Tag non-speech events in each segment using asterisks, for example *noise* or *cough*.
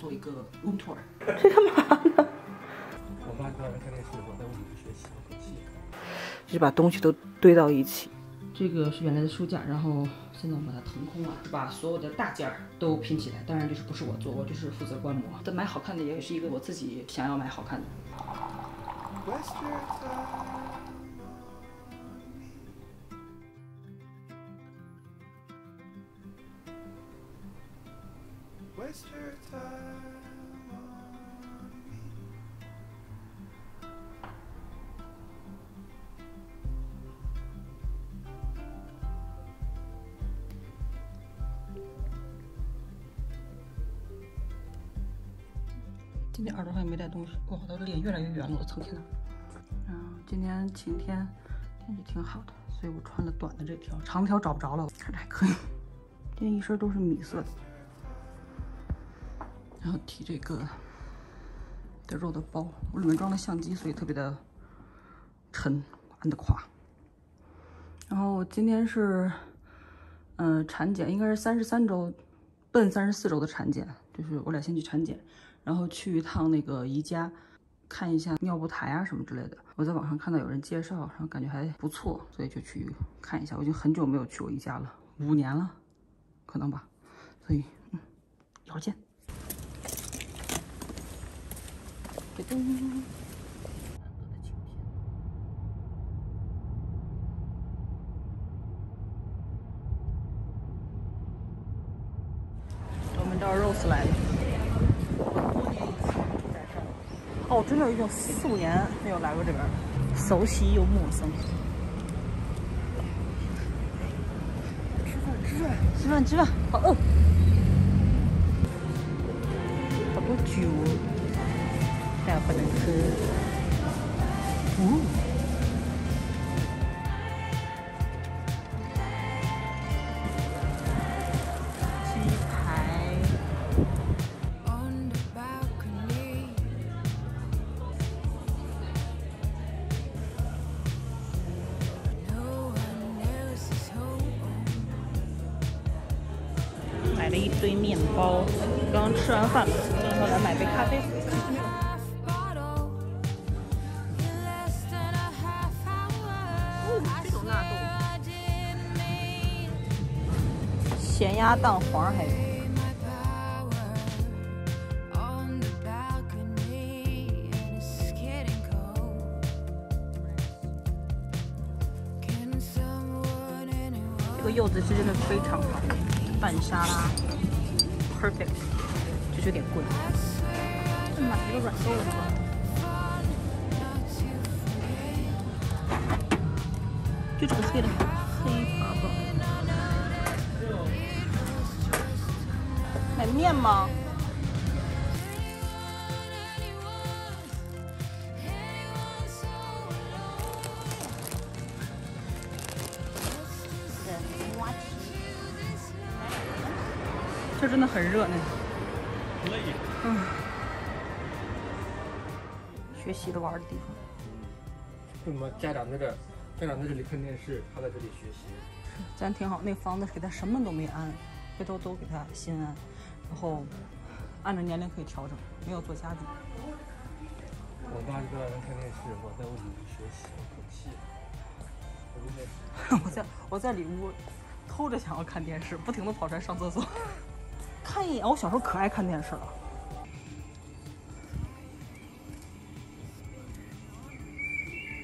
做一个 room tour。这干嘛呢？我爸在外面看电视，我在屋里学习，好可惜。就是把东西都堆到一起。这个是原来的书架，然后现在我把它腾空了，把所有的大件儿都拼起来。当然就是不是我做，我就是负责观摩。但买好看的也是一个我自己想要买好看的。Waste your time. 东西，哇，我的脸越来越圆了，我蹭天呐。嗯，今天晴天，天气挺好的，所以我穿了短的这条，长条找不着了，看着还可以。今天一身都是米色的，然后提这个的肉的包，我里面装了相机，所以特别的沉，安得垮。然后今天是，嗯、产检应该是三十三周，奔三十四周的产检，就是我俩先去产检，然后去一趟那个宜家，看一下尿布台啊什么之类的。我在网上看到有人介绍，然后感觉还不错，所以就去看一下。我已经很久没有去过宜家了，五年了，可能吧。所以，嗯，一会儿见。噔噔。我们找 Rose 来了。哦，真的已经四五年没有来过这边了，熟悉又陌生。吃饭，吃饭，吃饭，吃饭，好饿。好多酒，但不能喝。哦。蛋黄还有。这个柚子汁真的非常好，拌沙拉，perfect，就有点贵。再买一个软豆子吧。就这个黑的，黑盘吧。买面吗？这真的很热呢。累。学习的玩的地方。为什么家长在这儿，家长在这里看电视，他在这里学习？咱挺好，那房子给他什么都没安，回头都给他新安，然后按照年龄可以调整，没有做家具。我爸一个人看电视，我在屋里学习。我在 *laughs* 我在里屋偷着想要看电视，不停的跑出来上厕所，看一眼。我小时候可爱看电视了。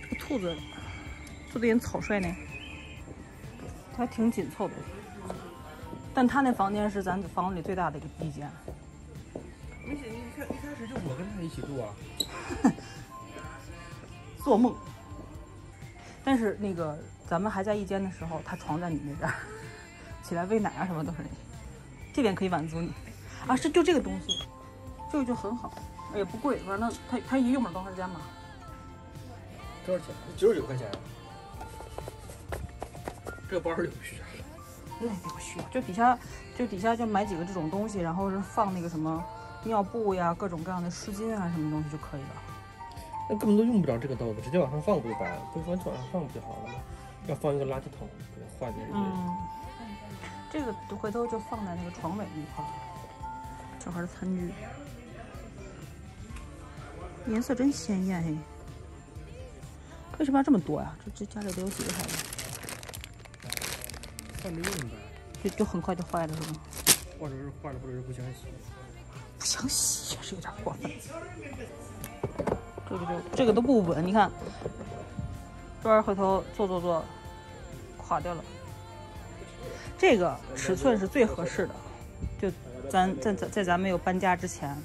这个兔子做的有点草率呢，它还挺紧凑的。但他那房间是咱房子里最大的一个一间。明显一开一开始就我跟他一起住啊。*laughs* 做梦。但是那个咱们还在一间的时候，他床在你那边，*laughs* 起来喂奶啊什么都是你，这点可以满足你。啊，是就这个东西，这个就很好，也不贵，反正他他一用不了多长时间嘛。多少钱？九十九块钱。这个包里不需要。那也不需要，就底下就底下就买几个这种东西，然后是放那个什么尿布呀、各种各样的湿巾啊什么东西就可以了。那根本都用不着这个兜子，直接往上放不就白了？不是往往上放不就好了吗？要放一个垃圾桶，给它换进去。嗯，这个回头就放在那个床尾那块儿。小孩的餐具，颜色真鲜艳嘿！为什么要这么多呀？这这家里得有几个孩子？换着用呗，就就很快就坏了是吗？或者是坏了，或者是不想洗。不想洗也是有点过分。这个就这个都不稳，你看，这儿回头做做做，垮掉了。这个尺寸是最合适的，就咱在在在咱没有搬家之前，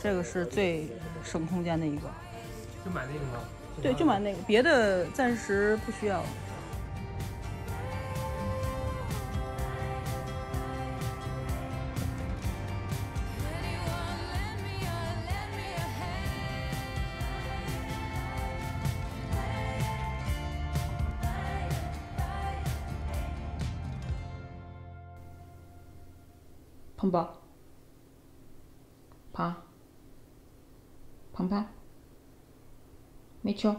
这个是最省空间的一个。就买那个吗？对，就买那个，别的暂时不需要。澎湃。没球。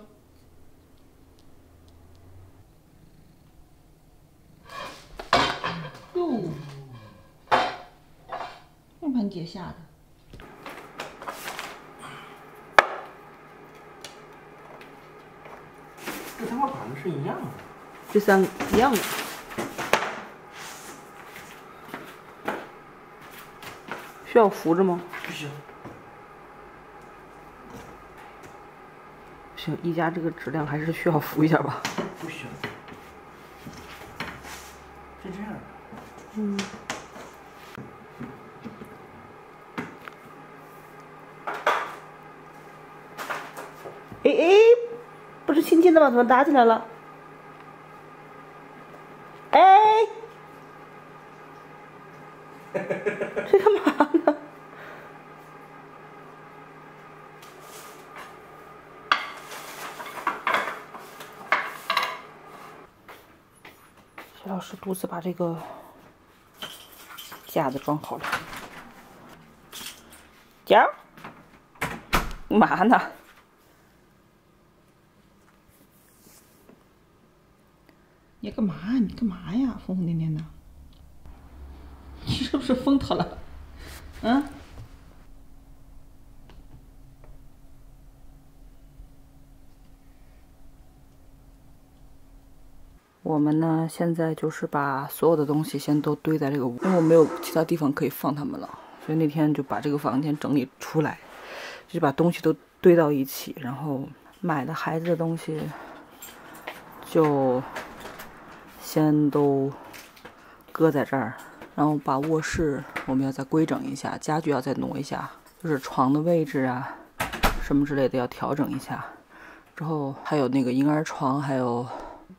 哟，让把你姐吓的。这他妈板子是一样的。这三个一样的。需要扶着吗？不行，行，一家这个质量还是需要扶一下吧。不行，是这样的。嗯。哎哎，不是轻轻的吗？怎么打起来了？哎，这干嘛呢？独自把这个架子装好了。姐儿，干嘛呢？你干嘛？你干嘛呀？疯疯癫癫的，你是不是疯他了？我们呢，现在就是把所有的东西先都堆在这个屋，因为我没有其他地方可以放它们了，所以那天就把这个房间整理出来，就把东西都堆到一起，然后买的孩子的东西就先都搁在这儿，然后把卧室我们要再规整一下，家具要再挪一下，就是床的位置啊，什么之类的要调整一下。之后还有那个婴儿床，还有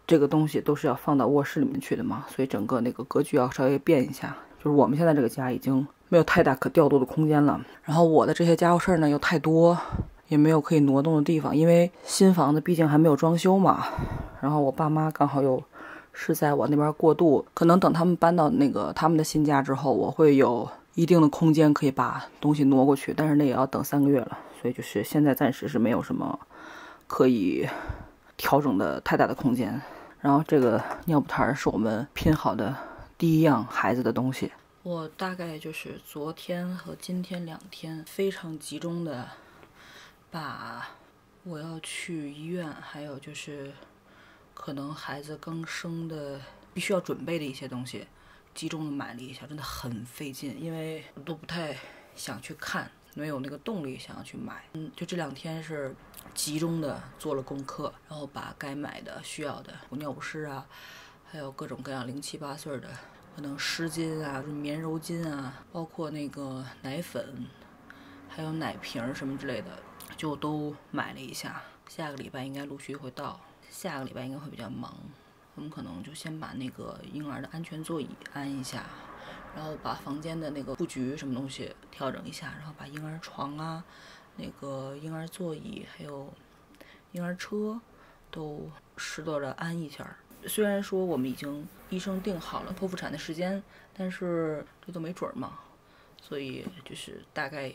这个东西都是要放到卧室里面去的嘛，所以整个那个格局要稍微变一下。就是我们现在这个家已经没有太大可调度的空间了，然后我的这些家务事儿呢又太多，也没有可以挪动的地方，因为新房子毕竟还没有装修嘛。然后我爸妈刚好又是在我那边过渡，可能等他们搬到那个他们的新家之后，我会有一定的空间可以把东西挪过去，但是那也要等三个月了，所以就是现在暂时是没有什么可以调整的太大的空间。然后这个尿布台是我们拼好的第一样孩子的东西。我大概就是昨天和今天两天非常集中的把我要去医院，还有就是可能孩子刚生的必须要准备的一些东西，集中的买了一下，真的很费劲，因为我都不太想去看，没有那个动力想要去买。嗯，就这两天是集中的做了功课，然后把该买的、需要的尿不湿啊，还有各种各样零七八碎的，可能湿巾啊、棉柔巾啊，包括那个奶粉，还有奶瓶什么之类的，就都买了一下。下个礼拜应该陆续会到，下个礼拜应该会比较忙。我们可能就先把那个婴儿的安全座椅安一下，然后把房间的那个布局什么东西调整一下，然后把婴儿床啊、那个婴儿座椅还有婴儿车都适当的安一下。虽然说我们已经医生定好了剖腹产的时间，但是这都没准儿嘛，所以就是大概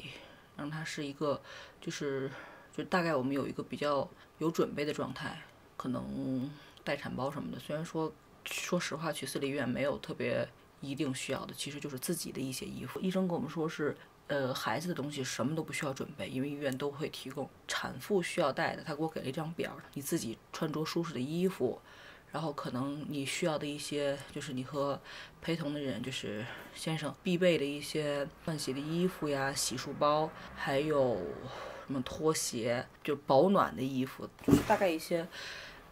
让它是一个，就是就大概我们有一个比较有准备的状态，可能待产包什么的。虽然说说实话，去私立医院没有特别一定需要的其实就是自己的一些衣服。医生跟我们说是，呃，孩子的东西什么都不需要准备，因为医院都会提供。产妇需要带的，他给我给了一张表，你自己穿着舒适的衣服，然后可能你需要的一些，就是你和陪同的人，就是先生必备的一些换洗的衣服呀、洗漱包，还有什么拖鞋，就保暖的衣服，就是大概一些，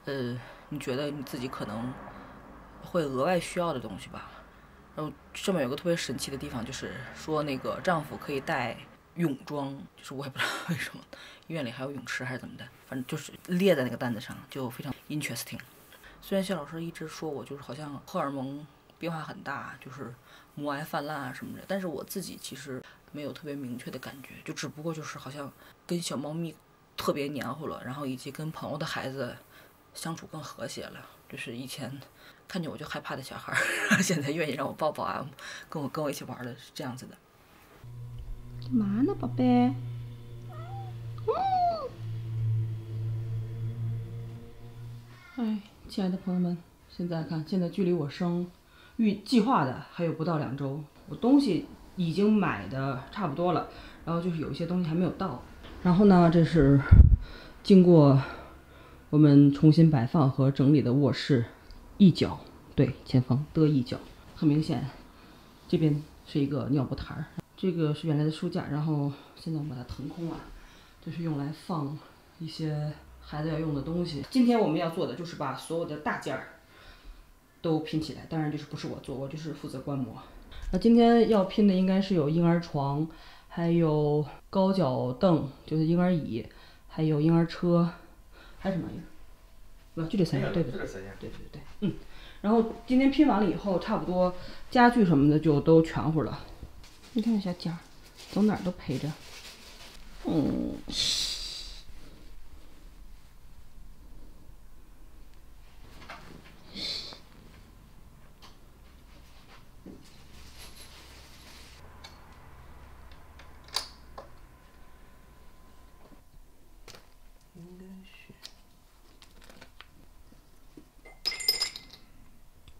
呃，你觉得你自己可能会额外需要的东西吧。然后上面有个特别神奇的地方，就是说那个丈夫可以带泳装，就是我也不知道为什么医院里还有泳池还是怎么的，反正就是列在那个单子上，就非常 interesting。虽然谢老师一直说我就是好像荷尔蒙变化很大，就是母爱泛滥啊什么的，但是我自己其实没有特别明确的感觉，就只不过就是好像跟小猫咪特别黏糊了，然后以及跟朋友的孩子相处更和谐了。就是以前看见我就害怕的小孩儿，*laughs* 现在愿意让我抱抱啊，跟我跟我一起玩的是这样子的。干嘛呢，宝贝？哎，亲爱的朋友们，现在看，现在距离我生预计划的还有不到两周，我东西已经买的差不多了，然后就是有一些东西还没有到。然后呢，这是经过我们重新摆放和整理的卧室一角，对，前方的一角，很明显，这边是一个尿布台儿，这个是原来的书架，然后现在我们把它腾空了，就是用来放一些孩子要用的东西。今天我们要做的就是把所有的大件儿都拼起来，当然就是不是我做，我就是负责观摩。那今天要拼的应该是有婴儿床，还有高脚凳，就是婴儿椅，还有婴儿车，还是什么玩意儿？不，就这三样，对对对。这三样。对对对，嗯。然后今天拼完了以后，差不多家具什么的就都全乎了。你看小家儿，走哪儿都陪着。嗯，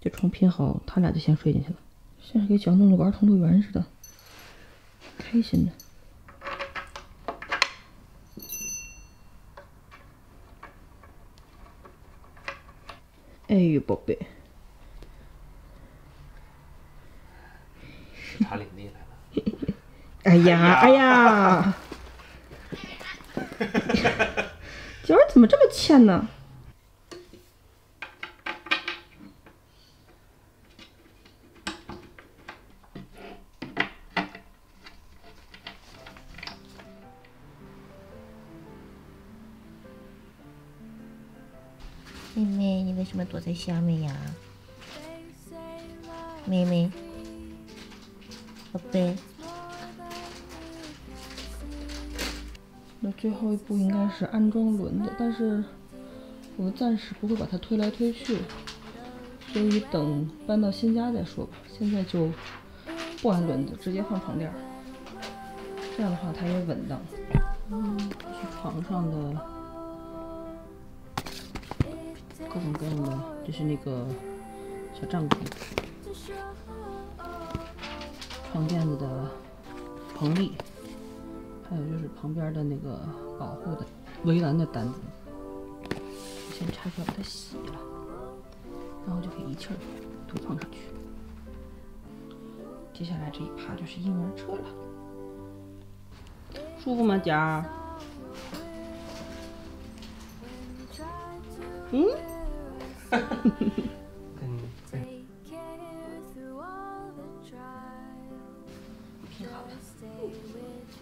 这床拼好，他俩就先睡进去了，像是给脚弄了个儿童乐园似的，开心的。哎呦，宝贝，查领地来了。哎呀，哎呀，今 *laughs* 儿怎么这么欠呢？躲在下面呀？妹妹，宝贝，那最后一步应该是安装轮子，但是我暂时不会把它推来推去，所以等搬到新家再说吧。现在就不安轮子，直接放床垫，这样的话它也稳当。嗯，床上的各种各样的，这是那个小帐篷，床垫子的棚立。还有就是旁边的那个保护的围栏的单子，先拆出来把它洗了，然后就可以一气儿都放上去。接下来这一趴就是婴儿车了，舒服吗，姐儿？嗯嗯，跟跟拼好了，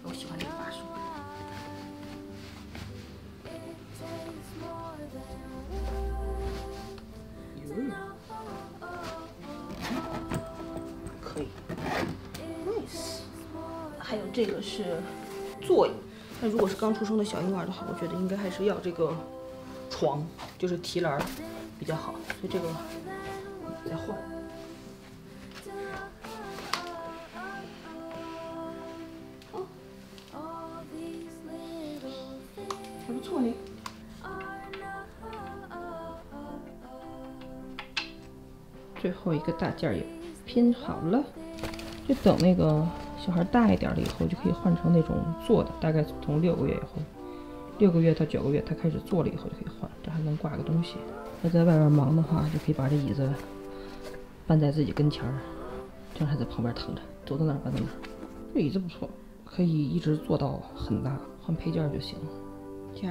我喜欢这个把手。可以，nice。还有这个是座椅，那如果是刚出生的小婴儿的话，我觉得应该还是要这个床，就是提篮儿比较好，所以这个再换。还不错呢。最后一个大件也拼好了，就等那个小孩大一点了以后，就可以换成那种坐的，大概从六个月以后，六个月到九个月，他开始坐了以后就可以换，这还能挂个东西。要在外面忙的话，就可以把这椅子搬在自己跟前儿，这样他在旁边躺着，走到哪儿搬到哪儿。这椅子不错，可以一直坐到很大，换配件儿就行。乔，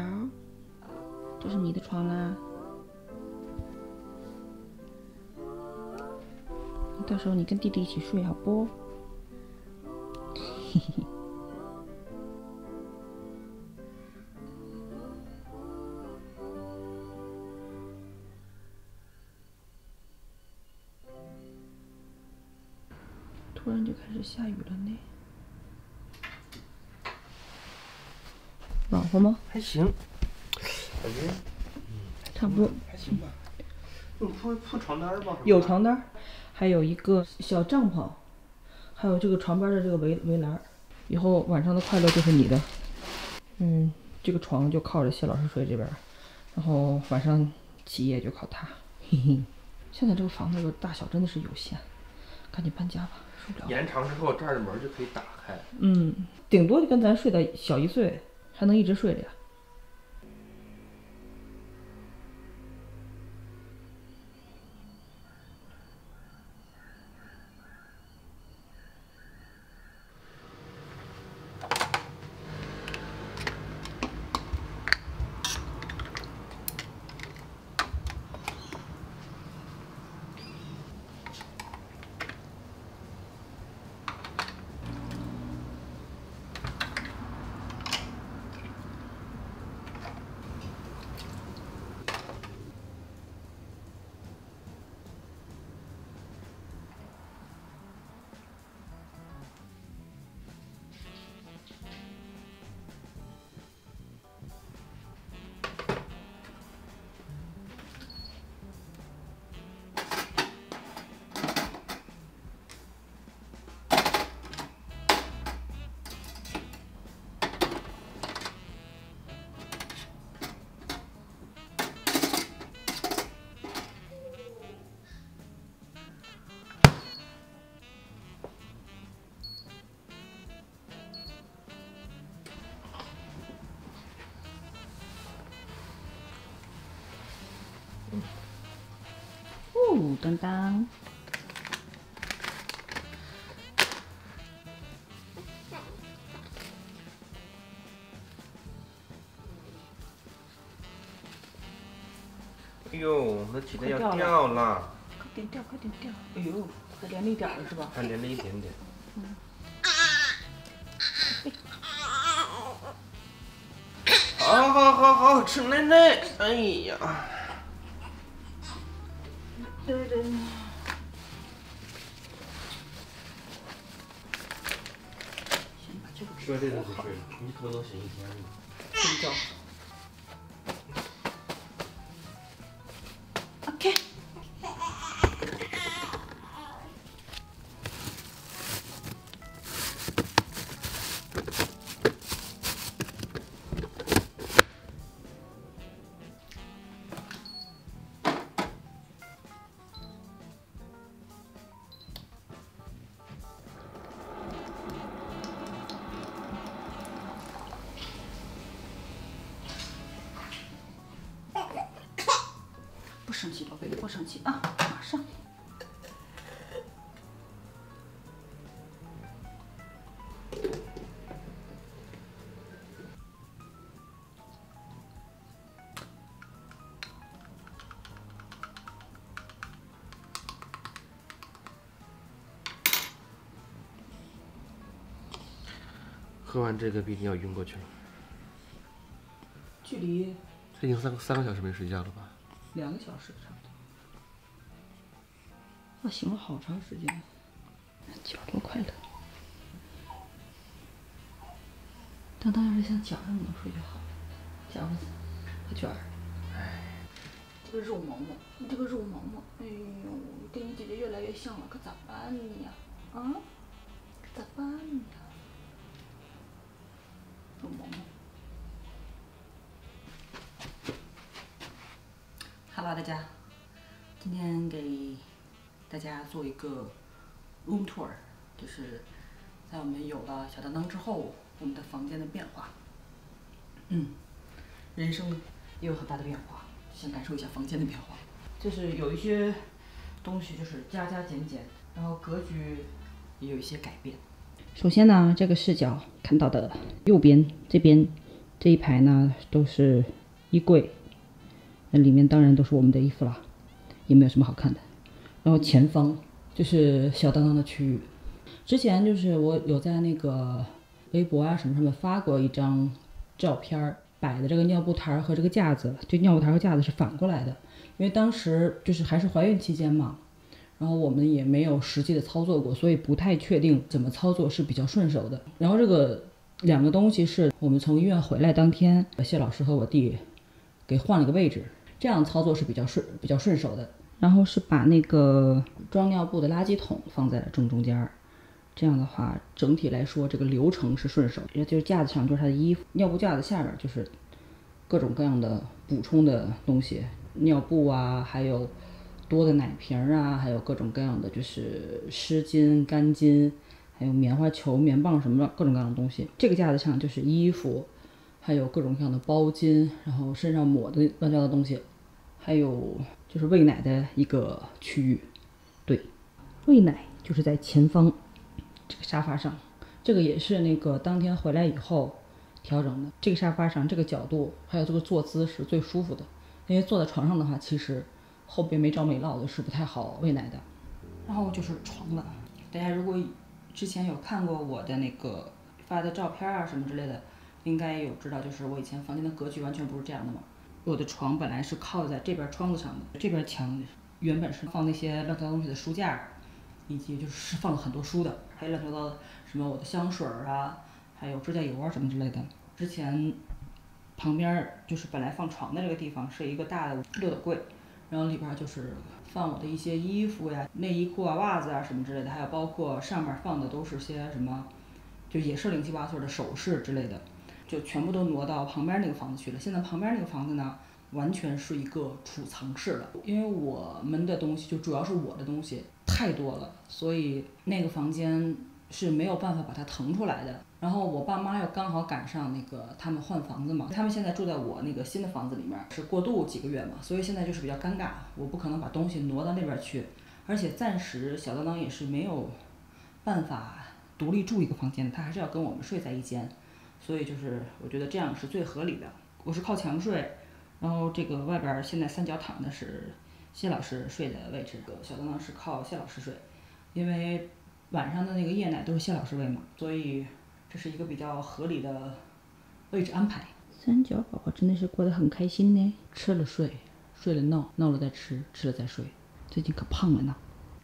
这是你的床啦。到时候你跟弟弟一起睡好不？嘿嘿。下雨了呢，暖和吗？还行，感觉差不多。还行吧。有铺铺床单儿吧？有床单儿，还有一个小帐篷，还有这个床边的这个围围栏儿。以后晚上的快乐就是你的。嗯，这个床就靠着谢老师睡这边儿，然后晚上起夜就靠他。嘿嘿。现在这个房子的大小真的是有限，赶紧搬家吧。延长之后，这儿的门就可以打开。嗯，顶多就跟咱睡的小一岁，还能一直睡着呀。当当。哎呦，那几个要快掉了快点掉，快点掉！哎呦，还连了一点儿了是吧？还连了一点点。好好好好吃奶奶！哎呀，说这个就是了，你可能醒一天呢。睡觉。喝完这个必定要晕过去了。距离这已经三个三个小时没睡觉了吧？两个小时差不多。我醒了好长时间，脚多快乐。当当要是像饺子那么睡就好了，饺子和卷儿。哎这个肉毛毛，你这个肉毛毛，哎呦，跟你姐姐越来越像了，可咋办呀？啊？可咋办呀？肉毛毛。大家，今天给大家做一个 room tour，就是在我们有了小当当之后，我们的房间的变化。嗯，人生也有很大的变化，先感受一下房间的变化。就是有一些东西就是加加减减，然后格局也有一些改变。首先呢，这个视角看到的右边这边这一排呢都是衣柜，那里面当然都是我们的衣服啦，也没有什么好看的。然后前方就是小当当的区域。之前就是我有在那个微博啊什么上面发过一张照片，摆的这个尿布台和这个架子，这尿布台和架子是反过来的，因为当时就是还是怀孕期间嘛，然后我们也没有实际的操作过，所以不太确定怎么操作是比较顺手的。然后这个两个东西是我们从医院回来当天，谢老师和我弟给换了个位置，这样操作是比较顺比较顺手的。然后是把那个装尿布的垃圾桶放在了正中间儿，这样的话整体来说这个流程是顺手。也就是架子上就是他的衣服，尿布架子下边就是各种各样的补充的东西，尿布啊，还有多的奶瓶儿啊，还有各种各样的就是湿巾、干巾，还有棉花球、棉棒什么的各种各样的东西。这个架子上就是衣服，还有各种各样的包巾，然后身上抹的乱七八糟的东西，还有就是喂奶的一个区域。对，喂奶就是在前方这个沙发上，这个也是那个当天回来以后调整的。这个沙发上这个角度还有这个坐姿是最舒服的，因为坐在床上的话，其实后边没着没落的是不太好喂奶的。然后就是床了，大家如果之前有看过我的那个发的照片啊什么之类的，应该有知道，就是我以前房间的格局完全不是这样的嘛。我的床本来是靠在这边窗子上的，这边墙原本是放那些乱七八糟东西的书架，以及就是放了很多书的，还有乱七八糟的什么我的香水儿啊，还有指甲油啊什么之类的。之前旁边就是本来放床的这个地方是一个大的六斗柜，然后里边就是放我的一些衣服呀、内衣裤啊、袜子啊什么之类的，还有包括上面放的都是些什么，就也是零七八碎的首饰之类的，就全部都挪到旁边那个房子去了。现在旁边那个房子呢，完全是一个储藏室了，因为我们的东西就主要是我的东西太多了，所以那个房间是没有办法把它腾出来的。然后我爸妈又刚好赶上那个他们换房子嘛，他们现在住在我那个新的房子里面，是过渡几个月嘛，所以现在就是比较尴尬，我不可能把东西挪到那边去，而且暂时小当当也是没有办法独立住一个房间的，他还是要跟我们睡在一间，所以就是我觉得这样是最合理的。我是靠墙睡，然后这个外边儿现在三角躺的是谢老师睡的位置，小当当是靠谢老师睡，因为晚上的那个夜奶都是谢老师喂嘛，所以这是一个比较合理的位置安排。三角宝宝真的是过得很开心呢，吃了睡，睡了闹，闹了再吃，吃了再睡，最近可胖了呢。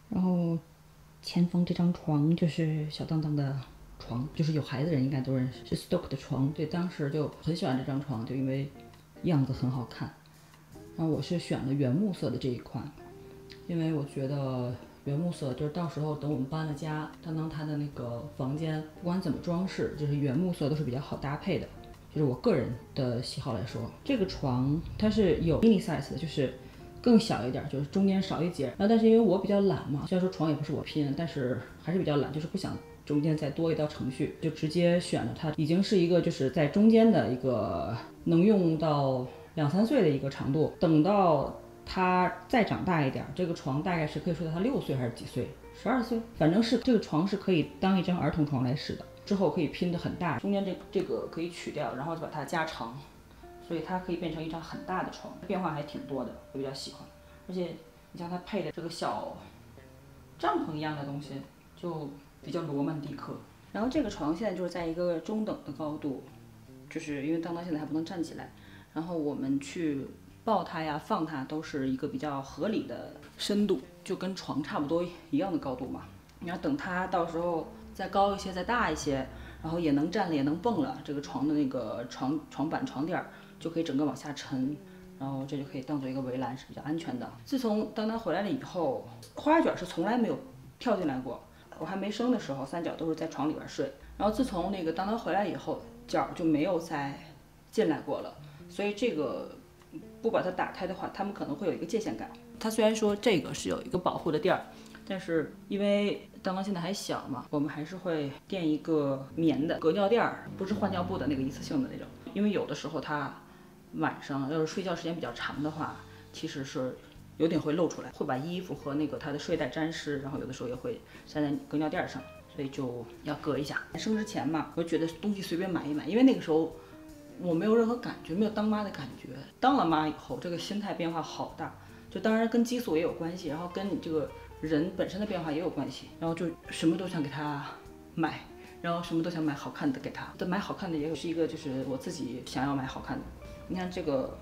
然后前方这张床就是小当当的床，就是有孩子的人应该都认识，是 Stoke 的床。对，当时就很喜欢这张床，就因为样子很好看。然后我是选了原木色的这一款，因为我觉得原木色就是到时候等我们搬了家，当当他的那个房间不管怎么装饰，就是原木色都是比较好搭配的。就是我个人的喜好来说，这个床它是有 mini size 的，就是更小一点，就是中间少一截。然后但是因为我比较懒嘛，虽然说床也不是我拼，但是还是比较懒，就是不想中间再多一道程序，就直接选了它，已经是一个就是在中间的一个能用到两三岁的一个长度。等到它再长大一点，这个床大概是可以睡到它六岁还是几岁？十二岁，反正是这个床是可以当一张儿童床来使的。之后可以拼得很大，中间这这个可以取掉，然后就把它加长，所以它可以变成一张很大的床，变化还挺多的，我比较喜欢。而且你像它配的这个小帐篷一样的东西，就比较罗曼蒂克。然后这个床现在就是在一个中等的高度，就是因为当当现在还不能站起来，然后我们去抱它呀、放它都是一个比较合理的深度，就跟床差不多一样的高度嘛。你要等它到时候再高一些、再大一些，然后也能站了、也能蹦了，这个床的那个床床板、床垫就可以整个往下沉，然后这就可以当做一个围栏，是比较安全的。自从当当回来了以后，花卷是从来没有跳进来过。我还没生的时候，三角都是在床里边睡。然后自从那个当当回来以后，角就没有再进来过了。所以这个不把它打开的话，它们可能会有一个界限感。它虽然说这个是有一个保护的垫儿，但是因为当当现在还小嘛，我们还是会垫一个棉的隔尿垫儿，不是换尿布的那个一次性的那种，因为有的时候他晚上要是睡觉时间比较长的话，其实是有点会露出来，会把衣服和那个他的睡袋沾湿，然后有的时候也会粘在隔尿垫上，所以就要隔一下。生之前嘛，我就觉得东西随便买一买，因为那个时候我没有任何感觉，没有当妈的感觉。当了妈以后，这个心态变化好大，就当然跟激素也有关系，然后跟你这个人本身的变化也有关系，然后就什么都想给他买，然后什么都想买好看的给他。但买好看的也有是一个就是我自己想要买好看的。你看这个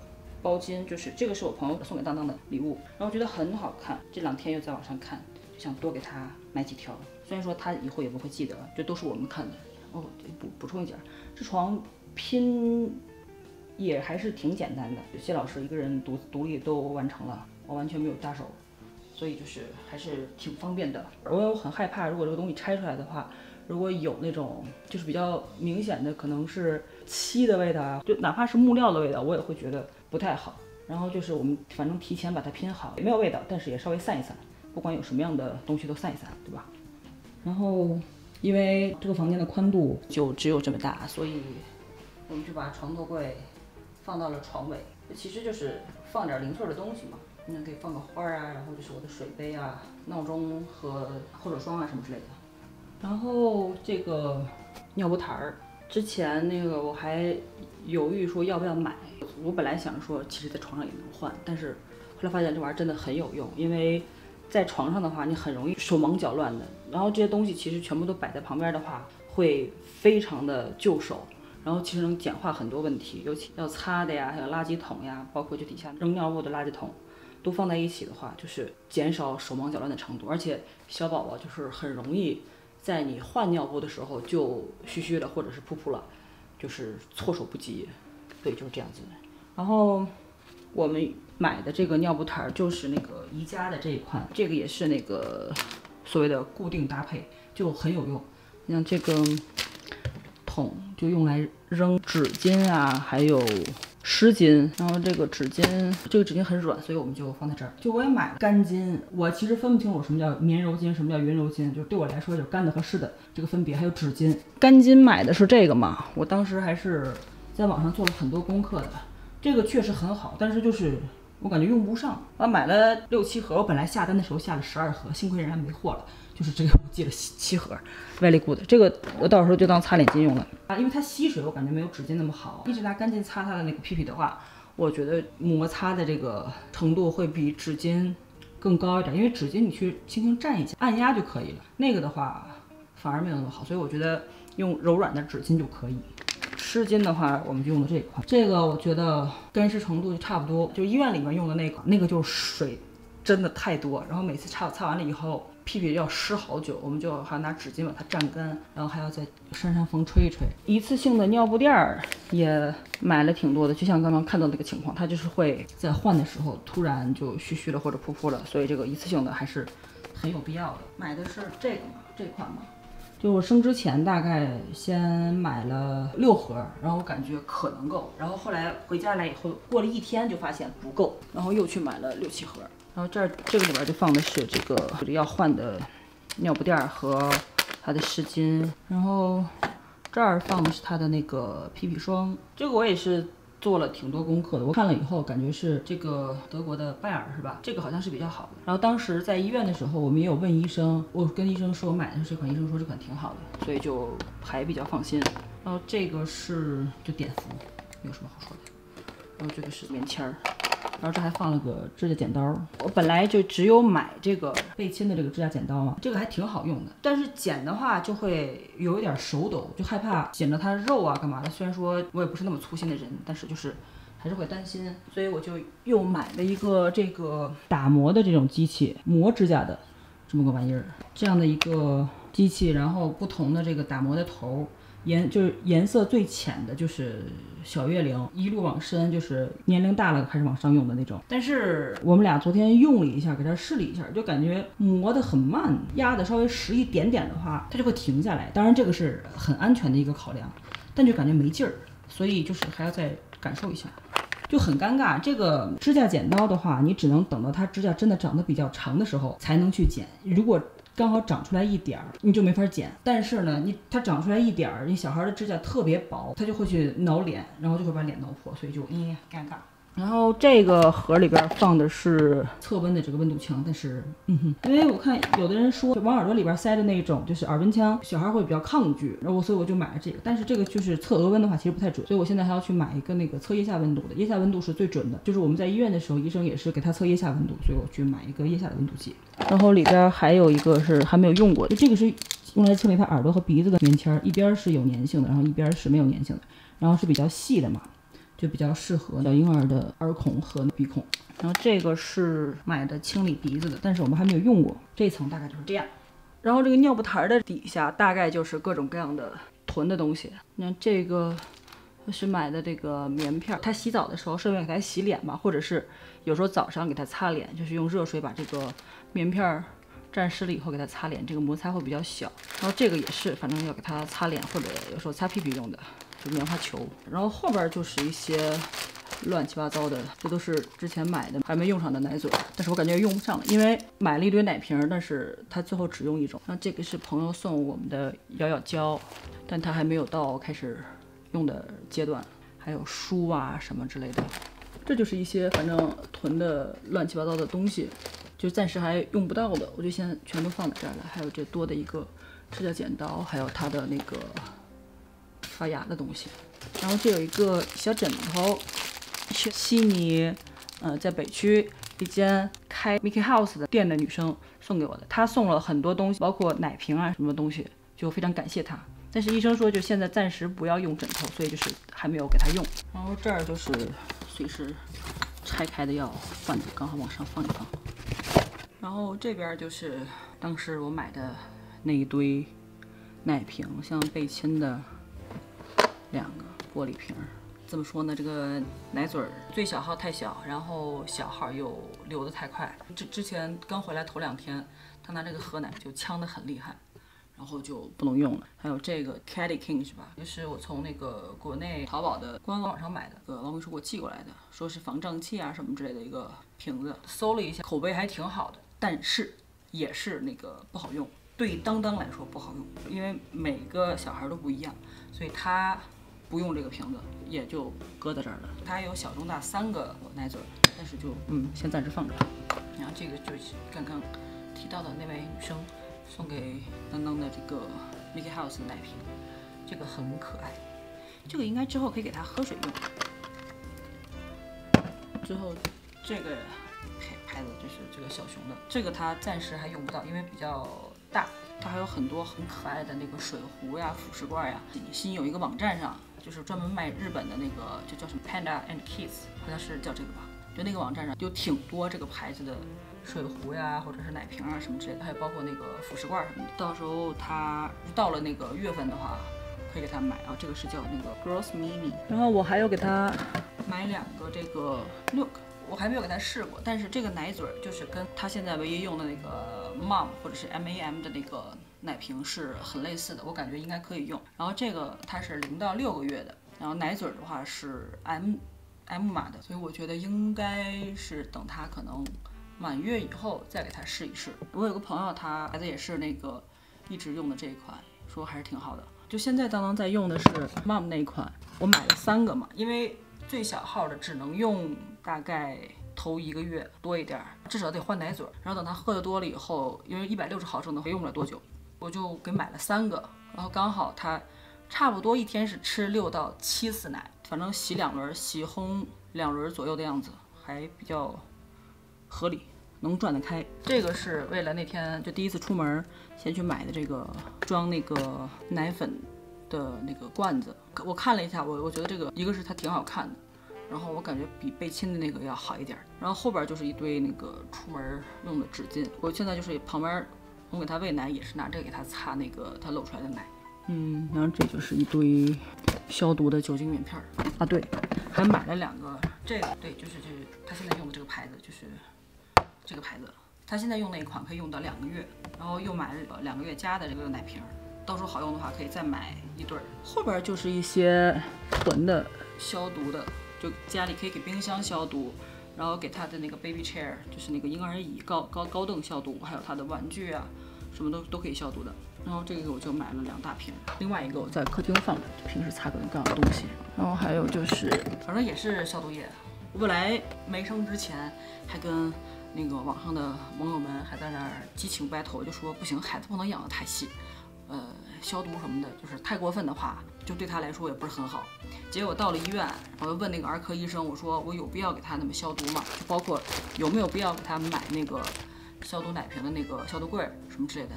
包巾，就是这个是我朋友送给当当的礼物，然后觉得很好看，这两天又在网上看，就想多给他买几条。虽然说他以后也不会记得了，这都是我们看的。哦，对补补充一点，这床拼也还是挺简单的，谢老师一个人独独立都完成了，我完全没有搭手，所以就是还是挺方便的。我又很害怕，如果这个东西拆出来的话，如果有那种就是比较明显的，可能是漆的味道啊，就哪怕是木料的味道，我也会觉得不太好。然后就是我们反正提前把它拼好，也没有味道，但是也稍微散一散，不管有什么样的东西都散一散，对吧？然后因为这个房间的宽度就只有这么大，所以我们就把床头柜放到了床尾，其实就是放点零碎的东西嘛。那可以放个花啊，然后就是我的水杯啊、闹钟和护手霜啊什么之类的。然后这个尿布台儿，之前那个我还犹豫说要不要买，我本来想说其实在床上也能换，但是后来发现这玩意儿真的很有用，因为在床上的话你很容易手忙脚乱的，然后这些东西其实全部都摆在旁边的话，会非常的就手。然后其实能简化很多问题，尤其要擦的呀，还有垃圾桶呀，包括就底下扔尿布的垃圾桶，都放在一起的话，就是减少手忙脚乱的程度。而且小宝宝就是很容易在你换尿布的时候就嘘嘘的，或者是噗噗了，就是措手不及。对，就是这样子的。然后我们买的这个尿布台儿就是那个宜家的这一款，这个也是那个所谓的固定搭配，就很有用。你像这个桶就用来扔纸巾啊，还有湿巾。然后这个纸巾，这个纸巾很软，所以我们就放在这儿。就我也买了干巾，我其实分不清楚什么叫棉柔巾，什么叫云柔巾，就对我来说就干的和湿的这个分别。还有纸巾，干巾买的是这个嘛？我当时还是在网上做了很多功课的。这个确实很好，但是就是我感觉用不上。我买了六七盒，我本来下单的时候下了十二盒，幸亏人家没货了。就是这个我寄了七七盒，very good。这个我到时候就当擦脸巾用了啊，因为它吸水，我感觉没有纸巾那么好。一直拿干巾擦它的那个屁屁的话，我觉得摩擦的这个程度会比纸巾更高一点，因为纸巾你去轻轻蘸一下，按压就可以了。那个的话反而没有那么好，所以我觉得用柔软的纸巾就可以。湿巾的话，我们就用的这一款，这个我觉得干湿程度就差不多，就医院里面用的那个，那个就是水真的太多，然后每次擦擦完了以后，屁屁要湿好久，我们就还要拿纸巾把它蘸干，然后还要再扇扇风吹一吹。一次性的尿布垫儿也买了挺多的，就像刚刚看到那个情况，它就是会在换的时候突然就嘘嘘了或者噗噗了，所以这个一次性的还是很有必要的。买的是这个嘛，这款嘛。就我生之前大概先买了六盒，然后我感觉可能够，然后后来回家来以后，过了一天就发现不够，然后又去买了六七盒，然后这儿这个里边就放的是这个要换的尿布垫儿和它的湿巾，然后这儿放的是它的那个屁屁霜，这个我也是做了挺多功课的，我看了以后感觉是这个德国的拜耳是吧？这个好像是比较好的。然后当时在医院的时候，我们也有问医生，我跟医生说我买的是这款，医生说这款挺好的，所以就还比较放心。然后这个是就碘伏，没有什么好说的。然后这个是棉签儿，然后这还放了个指甲剪刀。我本来就只有买这个贝亲的这个指甲剪刀嘛，这个还挺好用的，但是剪的话就会有一点手抖，就害怕剪着它肉啊干嘛的。虽然说我也不是那么粗心的人，但是就是还是会担心，所以我就又买了一个这个打磨的这种机器，磨指甲的这么个玩意儿，这样的一个机器，然后不同的这个打磨的头。颜就是颜色最浅的，就是小月龄，一路往深，就是年龄大了开始往上用的那种。但是我们俩昨天用了一下，给它试了一下，就感觉磨得很慢，压的稍微实一点点的话，它就会停下来。当然这个是很安全的一个考量，但就感觉没劲儿，所以就是还要再感受一下。就很尴尬。这个指甲剪刀的话，你只能等到它指甲真的长得比较长的时候才能去剪。如果刚好长出来一点儿，你就没法剪。但是呢，你它长出来一点儿，你小孩的指甲特别薄，它就会去挠脸，然后就会把脸挠破，所以就嗯尴尬。然后这个盒里边放的是测温的这个温度枪，但是，嗯哼，因为我看有的人说往耳朵里边塞的那种就是耳温枪，小孩会比较抗拒，然后所以我就买了这个。但是这个就是测额温的话，其实不太准，所以我现在还要去买一个那个测腋下温度的，腋下温度是最准的。就是我们在医院的时候，医生也是给他测腋下温度，所以我去买一个腋下的温度计。然后里边还有一个是还没有用过的，这个是用来清理他耳朵和鼻子的棉签儿，一边是有粘性的，然后一边是没有粘性的，然后是比较细的嘛。就比较适合小婴儿的耳孔和鼻孔。然后这个是买的清理鼻子的，但是我们还没有用过。这层大概就是这样。然后这个尿布台的底下大概就是各种各样的囤的东西。你看这个是买的这个棉片，他洗澡的时候顺便给他洗脸嘛，或者是有时候早上给他擦脸，就是用热水把这个棉片沾湿了以后给他擦脸，这个摩擦会比较小。然后这个也是，反正要给他擦脸或者有时候擦屁屁用的。就棉花球，然后后边就是一些乱七八糟的，这都是之前买的还没用上的奶嘴，但是我感觉用不上了，因为买了一堆奶瓶，但是它最后只用一种。那这个是朋友送我们的咬咬胶，但它还没有到开始用的阶段，还有书啊什么之类的，这就是一些反正囤的乱七八糟的东西，就暂时还用不到的，我就先全都放在这儿了。还有这多的一个指甲剪刀，还有它的那个。刷牙的东西，然后这有一个小枕头，是悉尼，呃，在北区一间开 Mickey House 的店的女生送给我的。她送了很多东西，包括奶瓶啊什么东西，就非常感谢她。但是医生说，就现在暂时不要用枕头，所以就是还没有给她用。然后这儿就是随时拆开的药罐子，刚好往上放一放。然后这边就是当时我买的那一堆奶瓶，像贝亲的。两个玻璃瓶儿，怎么说呢？这个奶嘴儿最小号太小，然后小号又流得太快。之之前刚回来头两天，他拿这个喝奶就呛得很厉害，然后就不能用了。还有这个 Caddy King 是吧？就是我从那个国内淘宝的官网上买的，呃，王秘书给我寄过来的，说是防胀气啊什么之类的一个瓶子。搜了一下，口碑还挺好的，但是也是那个不好用。对当当来说不好用，因为每个小孩都不一样，所以他。不用这个瓶子，也就搁在这儿了。它有小、中、大三个奶嘴，但是就嗯，先暂时放着。然后这个就是刚刚提到的那位女生送给当当的这个 Mickey House 的奶瓶，这个很可爱。这个应该之后可以给它喝水用。之后这个牌牌子就是这个小熊的，这个它暂时还用不到，因为比较大。它还有很多很可爱的那个水壶呀、辅食罐呀。新有一个网站上。就是专门卖日本的那个，就叫什么 Panda and Kids，好像是叫这个吧。就那个网站上有挺多这个牌子的水壶呀，或者是奶瓶啊什么之类的，还有包括那个辅食罐什么的。到时候他到了那个月份的话，可以给他买啊。这个是叫那个 Girls Mini。然后我还要给他买两个这个 Look，我还没有给他试过，但是这个奶嘴就是跟他现在唯一用的那个 Mom 或者是 MAM 的那个。奶瓶是很类似的，我感觉应该可以用。然后这个它是零到六个月的，然后奶嘴的话是 M M 码的，所以我觉得应该是等它可能满月以后再给它试一试。我有个朋友，他孩子也是那个一直用的这一款，说还是挺好的。就现在当当在用的是 Mom 那一款，我买了三个嘛，因为最小号的只能用大概头一个月多一点儿，至少得换奶嘴。然后等他喝的多了以后，因为一百六十毫升的，用不了多久。我就给买了三个，然后刚好他差不多一天是吃六到七次奶，反正洗两轮，洗烘两轮左右的样子，还比较合理，能转得开。这个是为了那天就第一次出门先去买的这个装那个奶粉的那个罐子，我看了一下，我我觉得这个一个是它挺好看的，然后我感觉比贝亲的那个要好一点，然后后边就是一堆那个出门用的纸巾，我现在就是旁边。我给他喂奶也是拿这个给他擦那个他漏出来的奶，嗯，然后这就是一堆消毒的酒精棉片儿。啊，对，还买了两个这个，对，就是就是他现在用的这个牌子，就是这个牌子，他现在用那一款可以用到两个月，然后又买了两个月加的这个奶瓶，到时候好用的话可以再买一对儿。后边就是一些囤的。消毒的，就家里可以给冰箱消毒。然后给他的那个 baby chair，就是那个婴儿椅高高高凳消毒，还有他的玩具啊什么都都可以消毒的。然后这个我就买了两大瓶，另外一个我在客厅放着，平时擦各种各样的东西。然后还有就是，反正也是消毒液。我本来没生之前还跟那个网上的网友们还在那儿激情 battle，就说不行，孩子不能养得太细，呃，消毒什么的，就是太过分的话，就对他来说也不是很好。结果到了医院，我就问那个儿科医生，我说我有必要给他那么消毒吗？就包括有没有必要给他买那个消毒奶瓶的那个消毒柜什么之类的。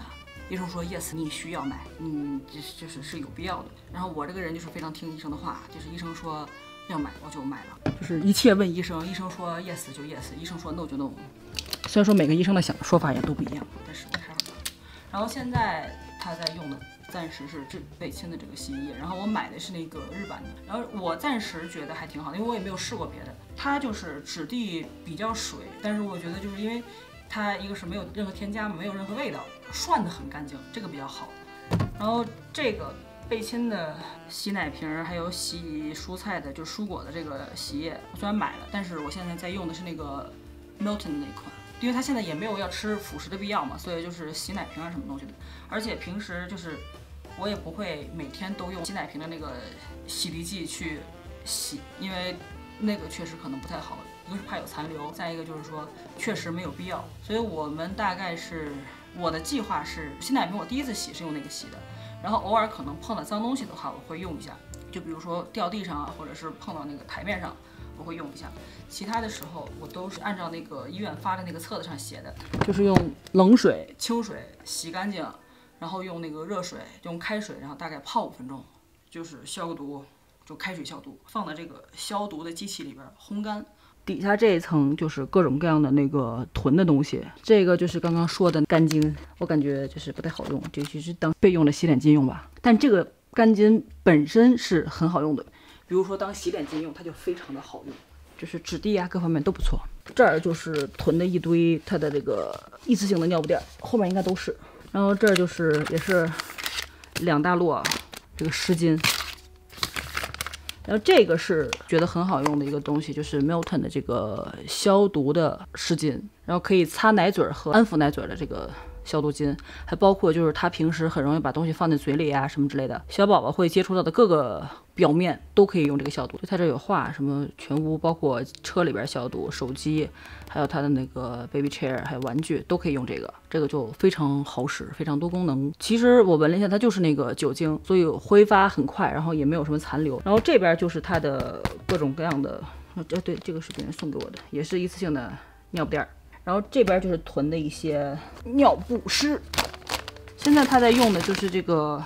医生说 yes，你需要买，嗯，就是就是是有必要的。然后我这个人就是非常听医生的话，就是医生说要买我就买了，就是一切问医生，医生说 yes 就 yes，医生说 no 就 no。虽然说每个医生的想说法也都不一样，但是没办法。然后现在他在用的暂时是这贝亲的这个洗衣液，然后我买的是那个日版的，然后我暂时觉得还挺好的，因为我也没有试过别的。它就是质地比较水，但是我觉得就是因为它一个是没有任何添加，没有任何味道，涮的很干净，这个比较好。然后这个贝亲的洗奶瓶，还有洗蔬菜的，就蔬果的这个洗衣液，我虽然买了，但是我现在在用的是那个 Milton 那款，因为它现在也没有要吃辅食的必要嘛，所以就是洗奶瓶啊什么东西的，而且平时就是我也不会每天都用洗奶瓶的那个洗涤剂去洗，因为那个确实可能不太好，一个是怕有残留，再一个就是说确实没有必要，所以我们大概是我的计划是洗奶瓶我第一次洗是用那个洗的，然后偶尔可能碰到脏东西的话我会用一下，就比如说掉地上啊，或者是碰到那个台面上。我会用一下，其他的时候我都是按照那个医院发的那个册子上写的，就是用冷水、清水洗干净，然后用那个热水、用开水，然后大概泡五分钟，就是消毒，就开水消毒，放到这个消毒的机器里边烘干。底下这一层就是各种各样的那个囤的东西，这个就是刚刚说的干巾，我感觉就是不太好用，这就是当备用的洗脸巾用吧。但这个干巾本身是很好用的，比如说当洗脸巾用，它就非常的好用，就是质地啊各方面都不错。这儿就是囤的一堆它的这个一次性的尿布垫，后面应该都是。然后这就是也是两大摞这个湿巾，然后这个是觉得很好用的一个东西，就是 Milton 的这个消毒的湿巾，然后可以擦奶嘴和安抚奶嘴的这个消毒巾，还包括就是他平时很容易把东西放在嘴里啊什么之类的，小宝宝会接触到的各个表面都可以用这个消毒。就它这有画什么全屋，包括车里边消毒，手机，还有它的那个 baby chair，还有玩具都可以用这个，这个就非常好使，非常多功能。其实我闻了一下，它就是那个酒精，所以挥发很快，然后也没有什么残留。然后这边就是它的各种各样的，呃，对，这个是别人送给我的，也是一次性的尿布垫儿。然后这边就是囤的一些尿不湿，现在他在用的就是这个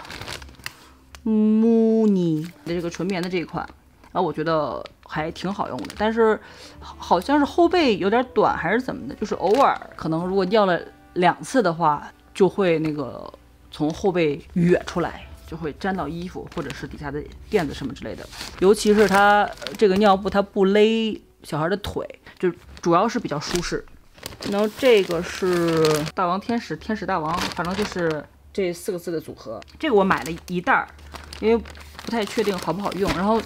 moony 的这个纯棉的这一款，然后我觉得还挺好用的，但是好像是后背有点短还是怎么的，就是偶尔可能如果尿了两次的话，就会那个从后背哕出来。就会沾到衣服或者是底下的垫子什么之类的，尤其是它这个尿布，它不勒小孩的腿，就主要是比较舒适。然后这个是大王天使，天使大王，反正就是这四个字的组合。这个我买了一袋儿，因为不太确定好不好用，然后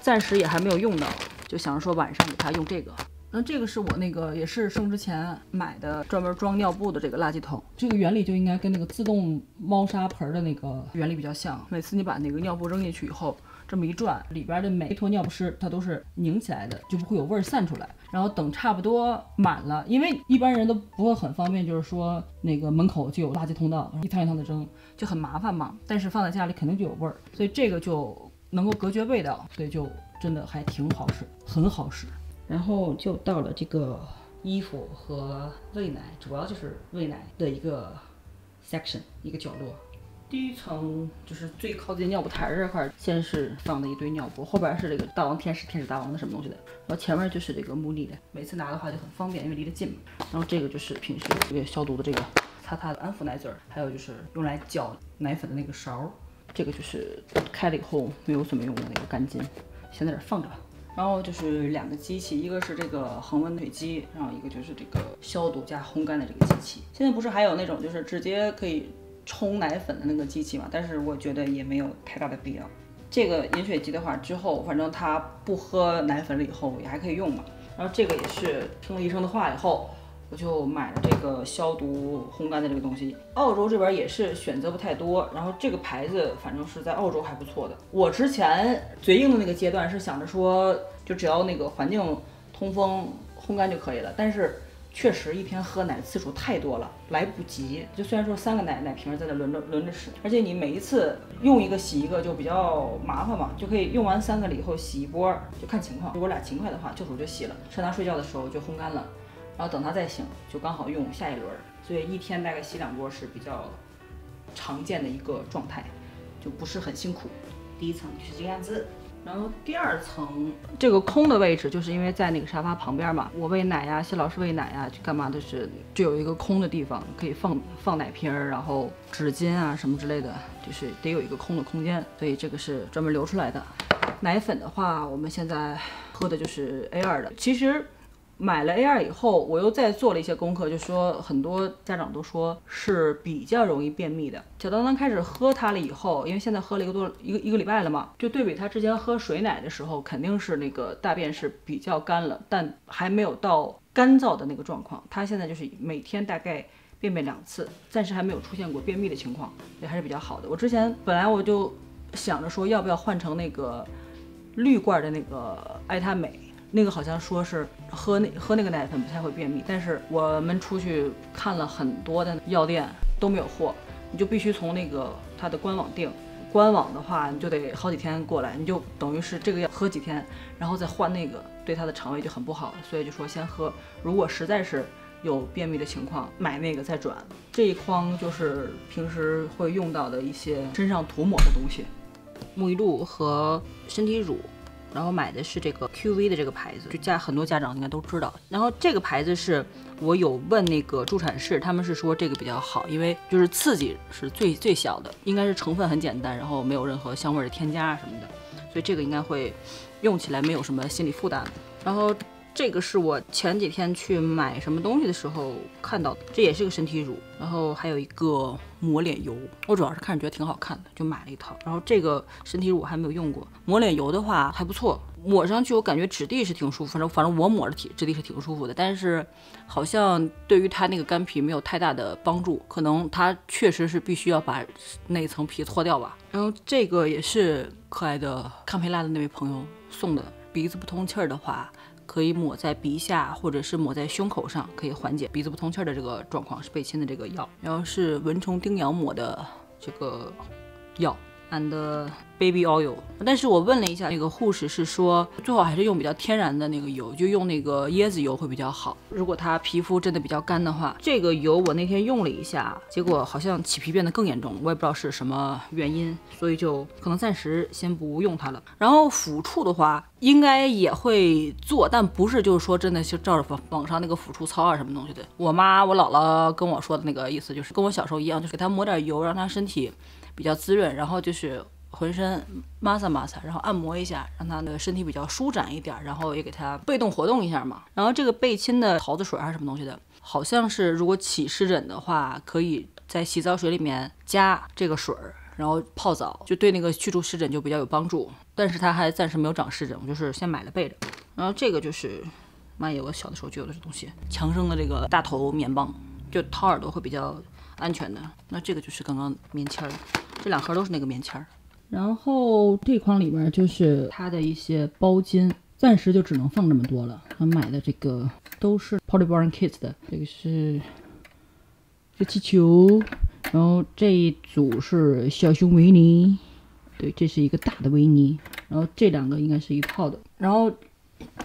暂时也还没有用到，就想着说晚上给它用这个。那这个是我那个也是生之前买的，专门装尿布的这个垃圾桶。这个原理就应该跟那个自动猫砂盆的那个原理比较像。每次你把那个尿布扔进去以后，这么一转，里边的每一坨尿不湿它都是拧起来的，就不会有味儿散出来。然后等差不多满了，因为一般人都不会很方便，就是说那个门口就有垃圾通道，一趟一趟的扔就很麻烦嘛。但是放在家里肯定就有味儿，所以这个就能够隔绝味道，所以就真的还挺好使，很好使。然后就到了这个衣服和喂奶，主要就是喂奶的一个 section 一个角落。第一层就是最靠近尿布台这块，先是放的一堆尿布，后边是这个大王天使、天使大王的什么东西的，然后前面就是这个木力的，每次拿的话就很方便，因为离得近嘛。然后这个就是平时这个消毒的这个擦擦的安抚奶嘴，还有就是用来搅奶粉的那个勺，这个就是开了以后没有怎么用的那个干巾，先在这放着吧。然后就是两个机器，一个是这个恒温腿机，然后一个就是这个消毒加烘干的这个机器。现在不是还有那种就是直接可以冲奶粉的那个机器嘛？但是我觉得也没有太大的必要。这个饮水机的话，之后反正他不喝奶粉了以后也还可以用嘛。然后这个也是听了医生的话以后，我就买了这个消毒烘干的这个东西。澳洲这边也是选择不太多，然后这个牌子反正是在澳洲还不错的。我之前嘴硬的那个阶段是想着说，就只要那个环境通风烘干就可以了，但是。确实一天喝奶次数太多了，来不及。就虽然说三个奶奶瓶在那轮着轮着使，而且你每一次用一个洗一个就比较麻烦嘛，就可以用完三个了以后洗一波，就看情况。如果俩勤快的话，就手就洗了，趁他睡觉的时候就烘干了，然后等他再醒就刚好用下一轮。所以一天大概洗两波是比较常见的一个状态，就不是很辛苦。第一层就是这个样子。然后第二层这个空的位置，就是因为在那个沙发旁边嘛，我喂奶呀，谢老师喂奶呀，去干嘛都是就有一个空的地方可以放放奶瓶儿，然后纸巾啊什么之类的，就是得有一个空的空间，所以这个是专门留出来的。奶粉的话，我们现在喝的就是 A 二的，其实。买了 A 二以后，我又再做了一些功课，就说很多家长都说是比较容易便秘的。小当当开始喝它了以后，因为现在喝了一个多一个一个礼拜了嘛，就对比他之前喝水奶的时候，肯定是那个大便是比较干了，但还没有到干燥的那个状况。他现在就是每天大概便便两次，暂时还没有出现过便秘的情况，也还是比较好的。我之前本来我就想着说要不要换成那个绿罐的那个爱他美。那个好像说是喝那喝那个奶粉不太会便秘，但是我们出去看了很多的药店都没有货，你就必须从那个它的官网订。官网的话，你就得好几天过来，你就等于是这个药喝几天，然后再换那个，对他的肠胃就很不好。所以就说先喝，如果实在是有便秘的情况，买那个再转。这一筐就是平时会用到的一些身上涂抹的东西，沐浴露和身体乳。然后买的是这个 QV 的这个牌子，就家很多家长应该都知道。然后这个牌子是我有问那个助产士，他们是说这个比较好，因为就是刺激是最最小的，应该是成分很简单，然后没有任何香味的添加什么的，所以这个应该会用起来没有什么心理负担。然后这个是我前几天去买什么东西的时候看到的，这也是个身体乳，然后还有一个抹脸油，我主要是看着觉得挺好看的，就买了一套。然后这个身体乳我还没有用过，抹脸油的话还不错，抹上去我感觉质地是挺舒服，反正反正我抹着体质地是挺舒服的，但是好像对于它那个干皮没有太大的帮助，可能它确实是必须要把那层皮脱掉吧。然后这个也是可爱的康培拉的那位朋友送的，鼻子不通气儿的话。可以抹在鼻下，或者是抹在胸口上，可以缓解鼻子不通气的这个状况，是贝亲的这个药。然后是蚊虫叮咬抹的这个药，and baby oil。但是我问了一下那个护士，是说最好还是用比较天然的那个油，就用那个椰子油会比较好。如果他皮肤真的比较干的话，这个油我那天用了一下，结果好像起皮变得更严重了，我也不知道是什么原因，所以就可能暂时先不用它了。然后抚触的话，应该也会做，但不是就是说真的就照着网网上那个抚触操啊什么东西的。我妈我姥姥跟我说的那个意思就是跟我小时候一样，就是给她抹点油，让她身体比较滋润，然后就是浑身抹擦抹擦，然后按摩一下，让她的身体比较舒展一点，然后也给她被动活动一下嘛。然后这个贝亲的桃子水还是什么东西的，好像是如果起湿疹的话，可以在洗澡水里面加这个水儿。然后泡澡就对那个去除湿疹就比较有帮助，但是它还暂时没有长湿疹，我就是先买了备着。然后这个就是，妈耶，我小的时候就有的这东西，强生的这个大头棉棒，就掏耳朵会比较安全的。那这个就是刚刚棉签儿，这两盒都是那个棉签儿。然后这筐里面就是它的一些包巾，暂时就只能放这么多了。我买的这个都是 Polyborn Kids 的，这个是这气球，然后这一组是小熊维尼，对，这是一个大的维尼，然后这两个应该是一套的，然后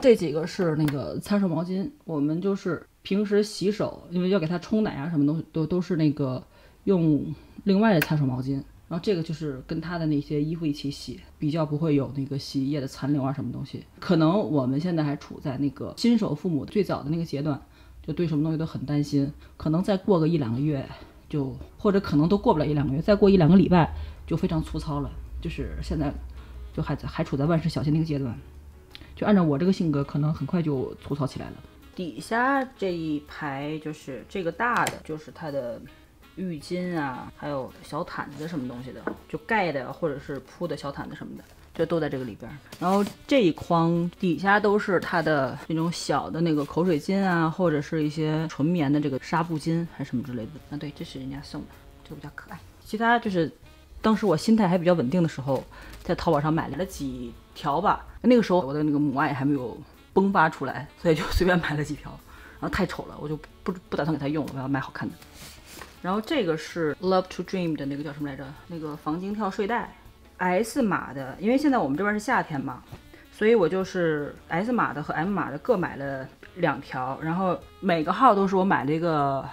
这几个是那个擦手毛巾，我们就是平时洗手，因为要给它冲奶啊什么东西，都都是那个用另外的擦手毛巾。然后这个就是跟他的那些衣服一起洗，比较不会有那个洗衣液的残留啊什么东西。可能我们现在还处在那个新手父母最早的那个阶段，就对什么东西都很担心。可能再过个一两个月，就或者可能都过不了一两个月，再过一两个礼拜就非常粗糙了。就是现在就还在还处在万事小心那个阶段。就按照我这个性格，可能很快就粗糙起来了。底下这一排就是这个大的，就是它的浴巾啊，还有小毯子什么东西的，就盖的或者是铺的小毯子什么的，这都在这个里边。然后这一筐底下都是它的那种小的那个口水巾啊，或者是一些纯棉的这个纱布巾还是什么之类的。啊，对，这是人家送的，这个比较可爱。其他就是当时我心态还比较稳定的时候，在淘宝上买了几条吧。那个时候我的那个母爱还没有迸发出来，所以就随便买了几条。然后太丑了，我就不不打算给它用了，我要买好看的。然后这个是 Love to Dream 的那个叫什么来着？那个防惊跳睡袋，S 码的，因为现在我们这边是夏天嘛，所以我就是 S 码的和 M 码的各买了两条，然后每个号都是我买了一个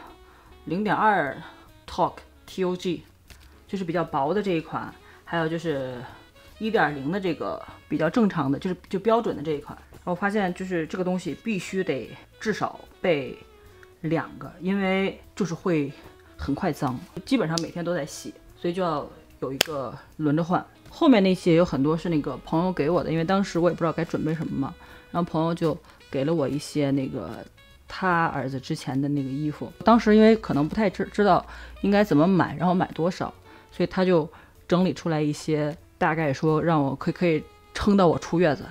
零点二 Talk TOG，就是比较薄的这一款，还有就是一点零的这个比较正常的，就是就标准的这一款。我发现就是这个东西必须得至少备两个，因为就是会很快脏，基本上每天都在洗，所以就要有一个轮着换。后面那些有很多是那个朋友给我的，因为当时我也不知道该准备什么嘛，然后朋友就给了我一些那个他儿子之前的那个衣服。当时因为可能不太知知道应该怎么买，然后买多少，所以他就整理出来一些，大概说让我可以可以撑到我出月子。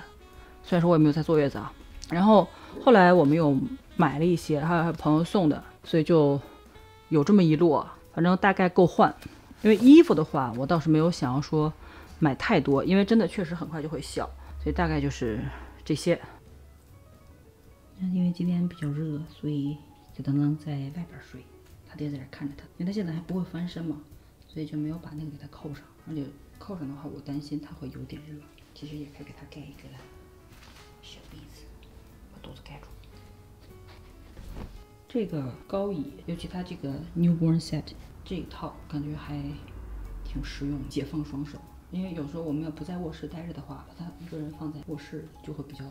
虽然说我也没有在坐月子啊，然后后来我们又买了一些，还有朋友送的，所以就有这么一摞，反正大概够换。因为衣服的话，我倒是没有想要说买太多，因为真的确实很快就会笑，所以大概就是这些。那因为今天比较热，所以就当当在外边睡，他爹在这看着他，因为他现在还不会翻身嘛，所以就没有把那个给他扣上。而且扣上的话，我担心它会有点热，其实也可以给它盖一个小被子，把肚子盖住。这个高椅，尤其它这个 newborn set 这一套，感觉还挺实用，解放双手。因为有时候我们要不在卧室待着的话，把它一个人放在卧室就会比较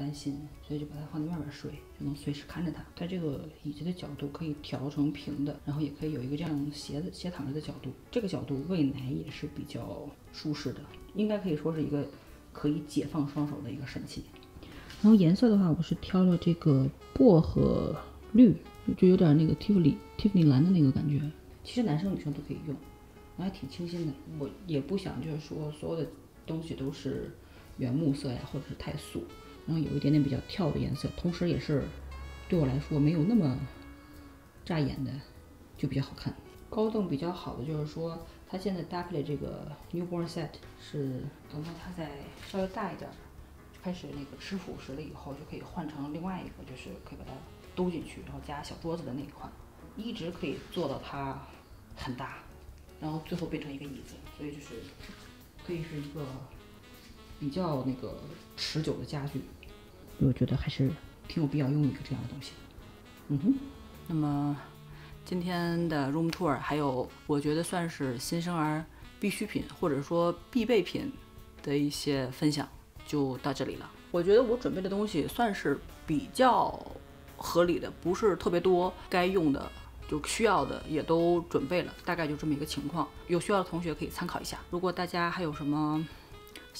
担心，所以就把它放在外面睡，就能随时看着它。它这个椅子的角度可以调成平的，然后也可以有一个这样斜的斜躺着的角度，这个角度喂奶也是比较舒适的，应该可以说是一个可以解放双手的一个神器。然后颜色的话，我是挑了这个薄荷绿，就有点那个 Tiffany Tiffany 蓝的那个感觉。其实男生女生都可以用，还挺清新的。我也不想就是说所有的东西都是原木色呀，或者是太素，然后有一点点比较跳的颜色，同时也是对我来说没有那么扎眼的，就比较好看。高凳比较好的就是说，它现在搭配的这个 newborn set 是等到它再稍微大一点儿。开始那个吃辅食了以后，就可以换成另外一个，就是可以把它兜进去，然后加小桌子的那一款，一直可以做到它很大，然后最后变成一个椅子，所以就是可以是一个比较那个持久的家具。我觉得还是挺有必要用一个这样的东西。嗯哼，那么今天的 room tour 还有我觉得算是新生儿必需品或者说必备品的一些分享。就到这里了。我觉得我准备的东西算是比较合理的，不是特别多，该用的就需要的也都准备了，大概就这么一个情况。有需要的同学可以参考一下。如果大家还有什么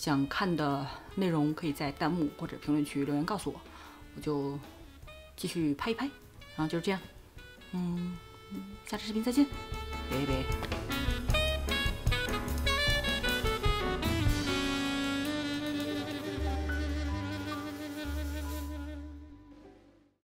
想看的内容，可以在弹幕或者评论区留言告诉我，我就继续拍一拍。然后就是这样，嗯，下次视频再见，拜拜。